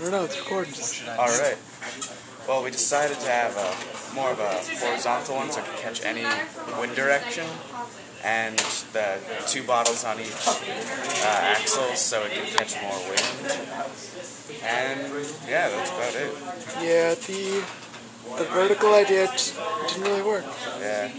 No, no, it's recording. All right. Well, we decided to have a more of a horizontal one so it could catch any wind direction, and the two bottles on each uh, axle so it could catch more wind. And yeah, that's about it. Yeah, the the vertical idea didn't really work. Yeah.